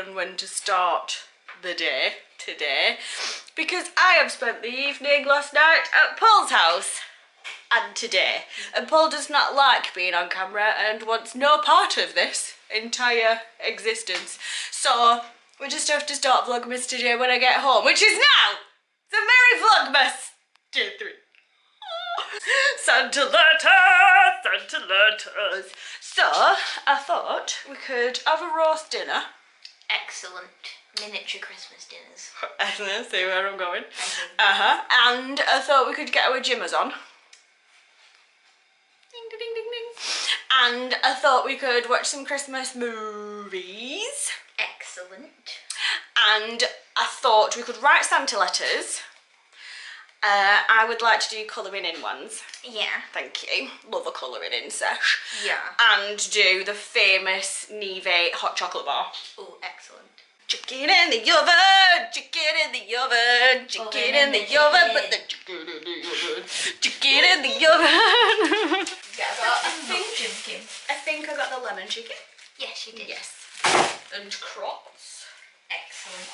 strange when to start the day today because I have spent the evening last night at Paul's house and today. And Paul does not like being on camera and wants no part of this entire existence. So we just have to start Vlogmas today when I get home, which is now! The Merry Vlogmas! Day three. Santa letters, Santa letters. So, I thought we could have a roast dinner. Excellent miniature Christmas dinners. I don't see where I'm going. Uh-huh. And I thought we could get our jimmers on. Ding, ding, ding, ding, ding. And I thought we could watch some Christmas movies. Excellent. And I thought we could write Santa letters. Uh, I would like to do colouring in ones. Yeah. Thank you. Love a colouring in sesh. Yeah. And do the famous Neve hot chocolate bar. Oh, excellent. Chicken in the oven, chicken in the oven, chicken in the oven, put the chicken in the oven, chicken in the oven. Yeah, So I think, chicken. I think I got the lemon chicken. Yes, you did. Yes. And crots. Excellent.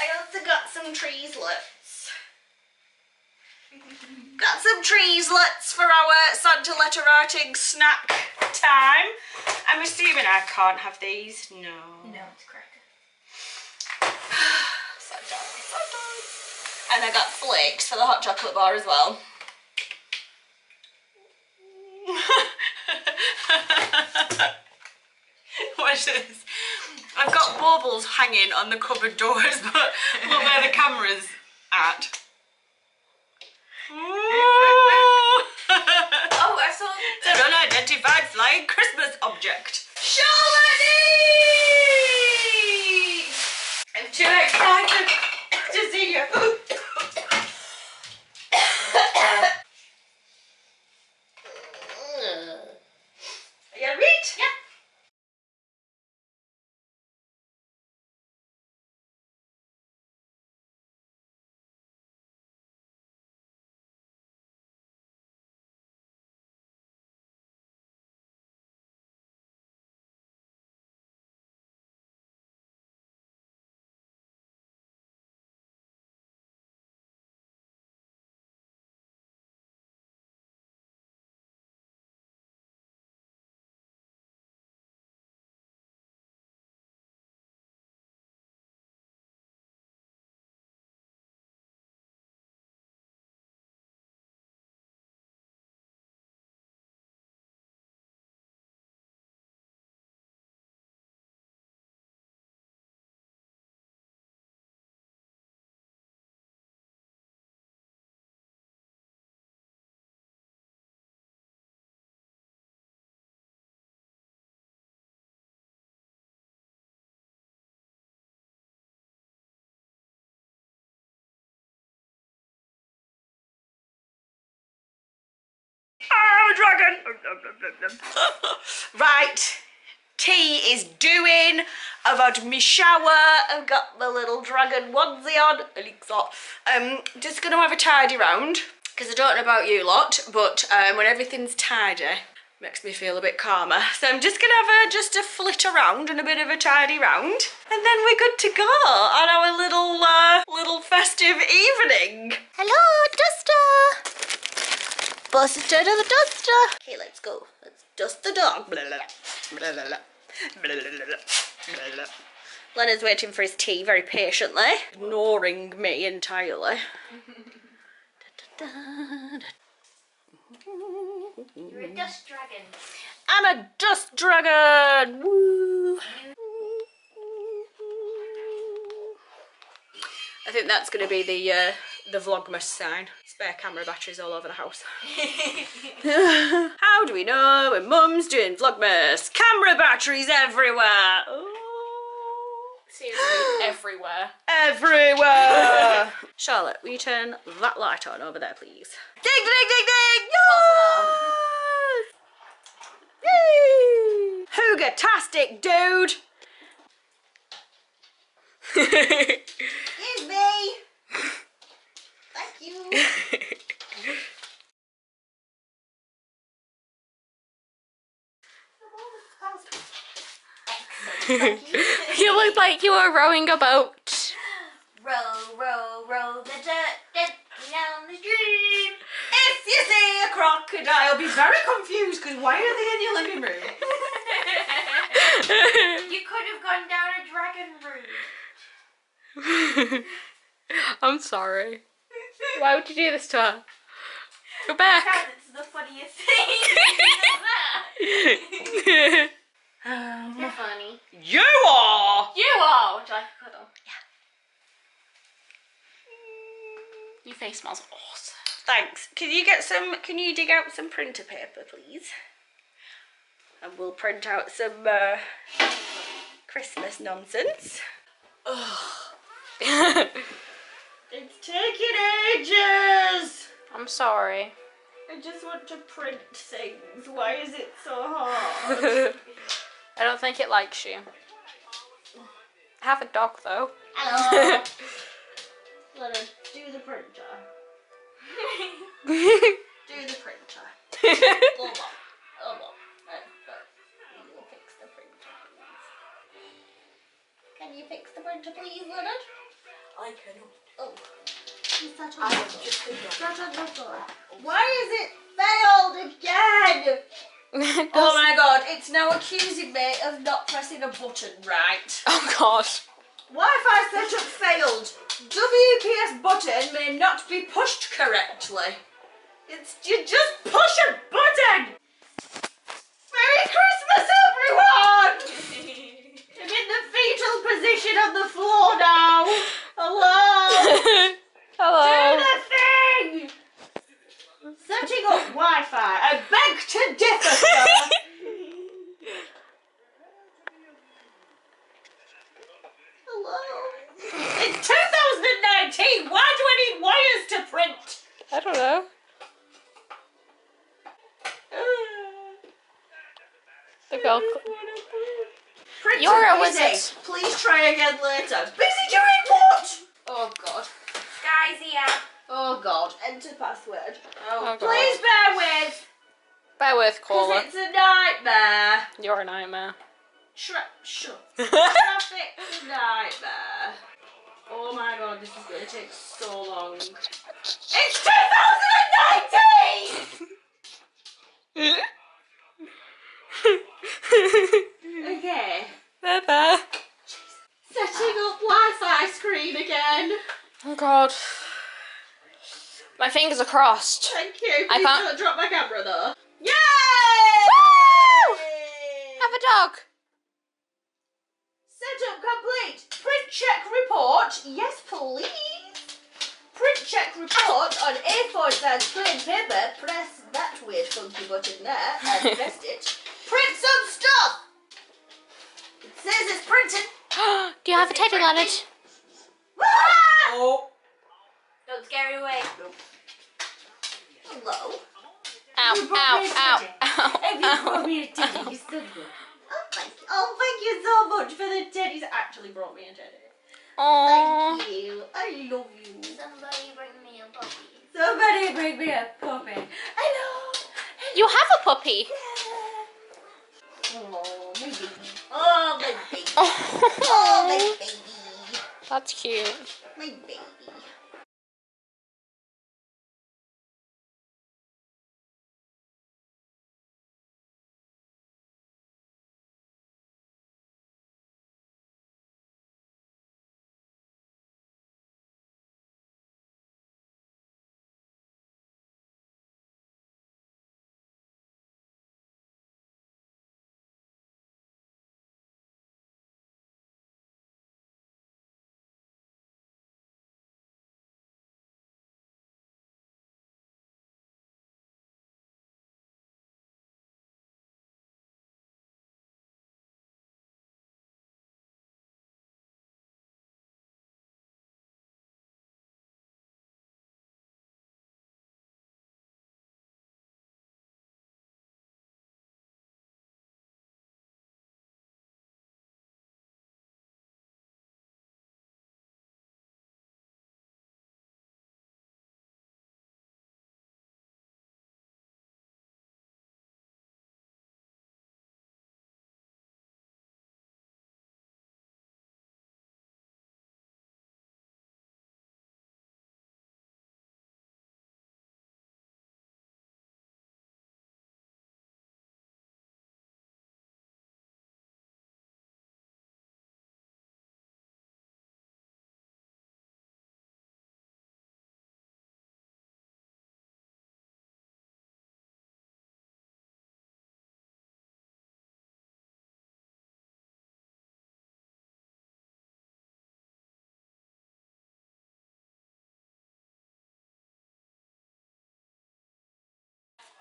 I also got some treeslets. Got some treeslets for our Santa letter writing snack time. I'm assuming I can't have these. No. No, it's cracker. So done, so done. And I got flakes for the hot chocolate bar as well. Watch this. I've got baubles hanging on the cupboard doors, but look where the camera's at. Ooh. Oh, I saw. It's an unidentified flying Christmas object. Charlotte! Dragon. right. Tea is doing. I've had my shower. I've got the little dragon onesie on. Elixir. Um, just gonna have a tidy round because I don't know about you lot, but um, when everything's tidy, makes me feel a bit calmer. So I'm just gonna have a just a flit around and a bit of a tidy round, and then we're good to go on our little uh, little festive evening. Hello, Duster. Buster to the duster. Okay, let's go. Let's dust the dog. Blah, blah, blah. Leonard's waiting for his tea very patiently, ignoring me entirely. You're a dust dragon. I'm a dust dragon! Woo! I think that's going to be the uh, the Vlogmas sign. Spare camera batteries all over the house. How do we know when Mum's doing Vlogmas? Camera batteries everywhere! Ooh. Seriously, everywhere. Everywhere! Charlotte, will you turn that light on over there, please? Ding, ding, ding, ding! Yes! Yay! Hoogatastic, dude! Here's me. Thank you. You. Like you were rowing a boat. Row, row, row the dirt gently down the stream. If you see a crocodile, be very confused because why are they in your living room? you could have gone down a dragon route. I'm sorry. Why would you do this to her? Go back. It's the funniest thing. You're funny. you are. You are. Would you like a cuddle? Yeah. Your face smells awesome. Thanks. Can you get some? Can you dig out some printer paper, please? And we'll print out some uh, Christmas nonsense. It's taking ages. I'm sorry. I just want to print things. Why is it so hard? I don't think it likes you. I have a dog though. Hello. Let us do the printer. Do the printer. Hold on. Hold on. You will fix the printer. Can you fix the printer, please, Leonard? I cannot. Is that on the am floor? a dog. On the floor. Why is it failed again? Oh my god, it's now accusing me of not pressing a button right. oh god. Wi-Fi setup failed. WPS button may not be pushed correctly. It's you just push a button. Merry Christmas, everyone! I'm in the fetal position on the floor now. Hello. Do Hello. the thing. Setting up Wi-Fi. I beg to differ, sir. Hello. It's 2019. Why do I need wires to print? I don't know. The girl. Printer You're a Please try again later. Busy doing what? Oh god. Guys, yeah. Oh god. Enter password. Oh, Oh, God. please bear with. Bear with, Because it's a nightmare. You're a nightmare. Tra- shut. Traffic's a nightmare. Oh my god, this is going to take so long. It's 2019! Okay. Bye Setting up Wi-Fi screen again. Oh god. My fingers are crossed. Thank you. I Please can't- don't drop my camera though. Yay! Woo! Have a dog. Setup complete. Print check report. Yes, please. Print check report on A4 size plain paper. Press that weird funky button there and press it. Print some says it's printed. Do you have a teddy, Leonard? Ah! Oh. Don't scare it away. Hello. Ow, You brought ow, ow, ow, Have you brought me a teddy? You're so good. Oh thank, oh, thank you so much for the teddies. Actually brought me a teddy. Aw. Thank you. I love you. Somebody bring me a puppy. Somebody bring me a puppy. Hello. You have a puppy. Oh, my baby. Oh, my baby. Oh, my baby. that's cute. My baby.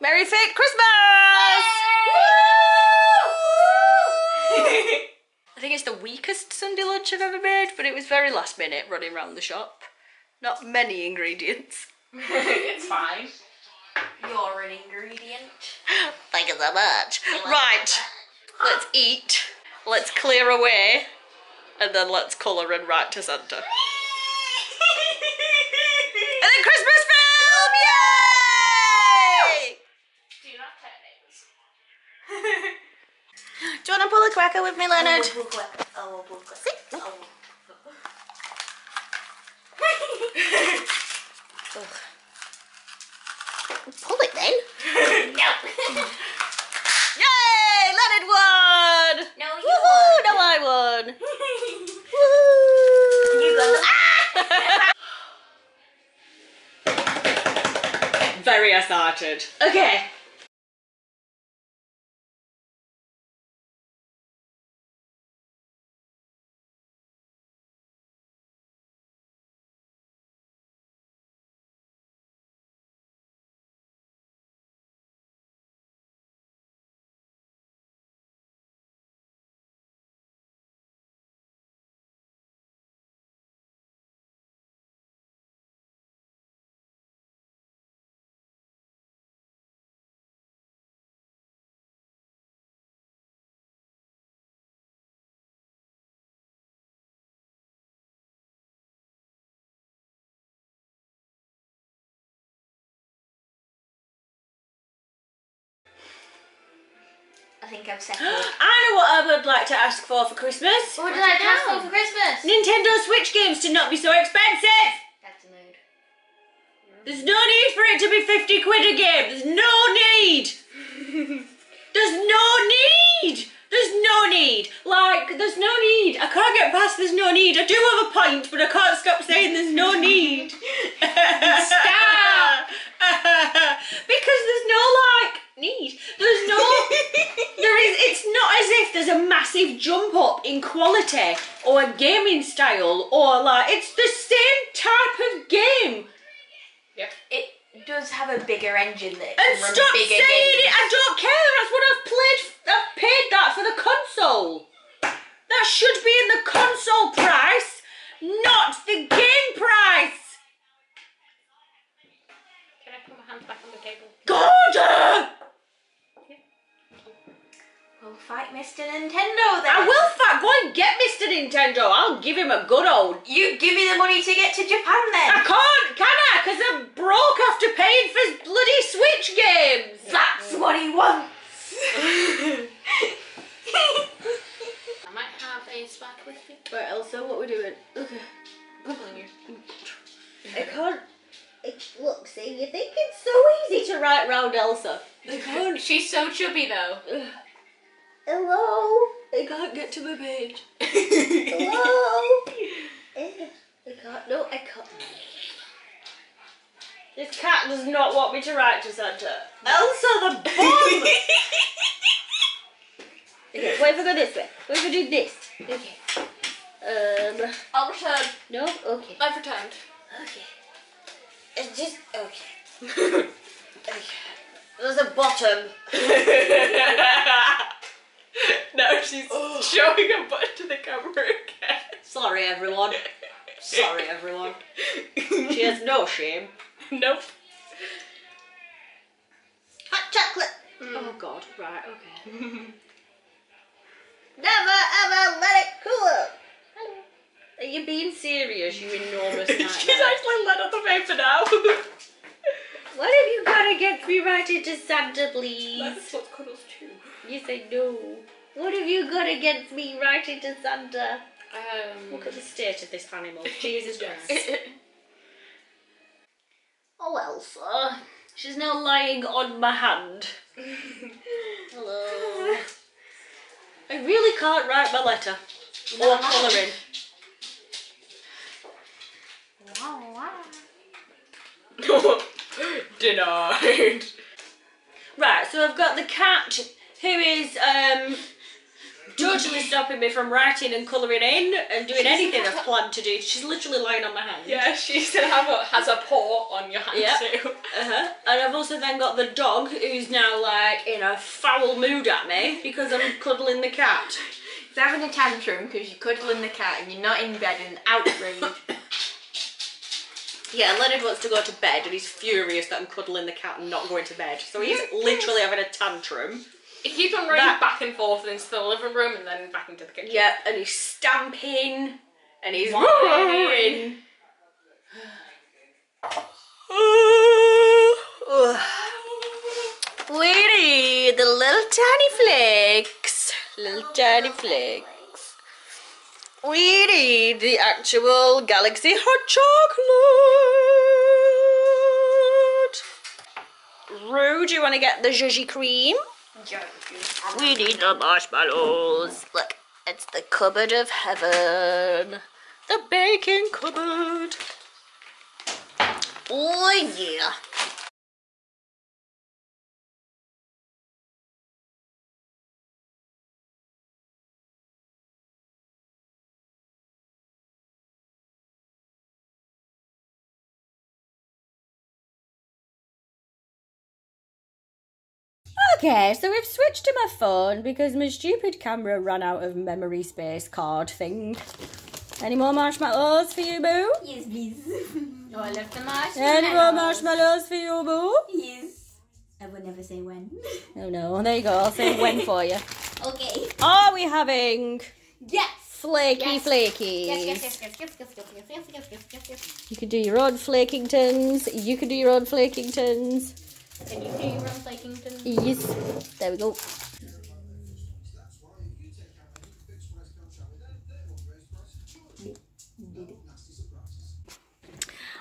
Merry fake Christmas! I think it's the weakest Sunday lunch I've ever made, but it was very last minute running around the shop. Not many ingredients. it's fine. You're an ingredient. Thank you so much. Right, let's eat, let's clear away, and then let's colour and write to Santa. And then Christmas film! Yay! Do you want to pull a cracker with me, Leonard? Oh. Oh, Pull it then. no. Yay! Leonard won! no, you won. No, I won. You go. Very excited. Okay. Think I've settled. I know what I would like to ask for for Christmas. what did I ask for for Christmas? Nintendo Switch games to not be so expensive. That's a mood. There's no need for it to be 50 quid a game. There's no need. There's no need. There's no need. Like, there's no need. I can't get past there's no need. I do have a point, but I can't stop saying there's no need. Stop. because there's no, like, need. There's no. there is. It's not as if there's a massive jump up in quality or a gaming style or, like, it's the same type of game. Yep. It does have a bigger engine that And can stop bigger saying it. I don't care. That's what I've played. I've paid that for the console. That should be in the console price, not the game price. Can I put my hands back on the table? God! We'll fight Mr. Nintendo then. I will fight. go and get Mr. Nintendo. I'll give him a good old. You give me the money to get to Japan then. I can't, can I? Because I'm broke after paying for his bloody Switch games. That's what he wants. I might have a spark with me. Right, Elsa, what we doing? Okay. Pulling you. I can't. It, look, see, you think it's so easy to write round Elsa. I can't. She's so chubby though. Hello. I can't get to my page. Hello. I can't. No, I can't. This cat does not want me to write to Santa. Elsa the bomb. okay, what if I go this way? What if I do this? Okay. Um. I'll return. No. Okay. I've returned. Okay. It's just okay. okay. There's a bottom. now she's showing a butt to the camera again. Sorry, everyone. Sorry, everyone. She has no shame. Nope. Hot chocolate. Mm. Oh God. Right. Okay. Never ever let it cool. Hello. Are you being serious? You enormous she's actually let on the paper now. What have you got against me writing to Santa, please? That's what cuddles too. You say no. What have you got against me writing to Santa? Um. Look at the state of this animal. Jesus Christ. Oh, Elsa. She's now lying on my hand. Hello. I really can't write my letter. Or colouring. Denied. Right, so I've got the cat who is um totally stopping me from writing and colouring in and doing anything I've planned to do. She's literally lying on my hand. Yeah, she still have a, has a paw on your hand Yep. too. Uh-huh. And I've also then got the dog who's now like in a foul mood at me because I'm cuddling the cat. He's having a tantrum because you're cuddling the cat and you're not in bed and outrage. Yeah, and Leonard wants to go to bed and he's furious that I'm cuddling the cat and not going to bed. So he's literally having a tantrum. He keeps on running That- back and forth into the living room and then back into the kitchen. Yeah, and he's stamping and he's Whining. Lady, the little tiny flakes. Little tiny flakes. We need the actual Galaxy hot chocolate. Rue, do you want to get the zhuzhy cream? Yeah. We need the marshmallows. Look, it's the cupboard of heaven. The baking cupboard. Oh yeah. Okay, so we've switched to my phone because my stupid camera ran out of memory space card thing. Any more marshmallows for you, Boo? yes, please. oh, I love the marshmallows. Any more marshmallows for you, Boo? Yes. I will never say when. Oh no, there you go. I'll say when for you. okay. Are we having Yes. flaky Yes. flakies? Yes, yes, yes, yes, yes, yes, yes, yes, yes, yes, yes, yes, yes. You can do your own flakingtons. You can do your own flakingtons. Can you do your own Flakington? Yes. There we go.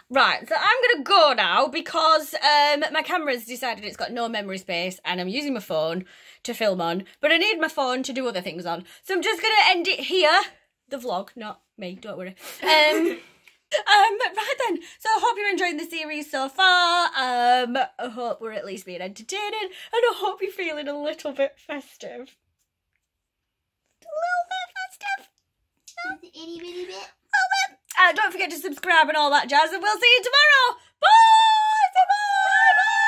Right, so I'm gonna go now because um, my camera's decided it's got no memory space and I'm using my phone to film on, but I need my phone to do other things on. So I'm just gonna end it here. The vlog, not me, don't worry. Um, Um, right then, so I hope you're enjoying the series so far. Um, I hope we're at least being entertaining, and I hope you're feeling a little bit festive. A little bit festive. Itty bitty bit. Oh, uh, don't forget to subscribe and all that jazz, and we'll see you tomorrow. Bye. Bye. Bye.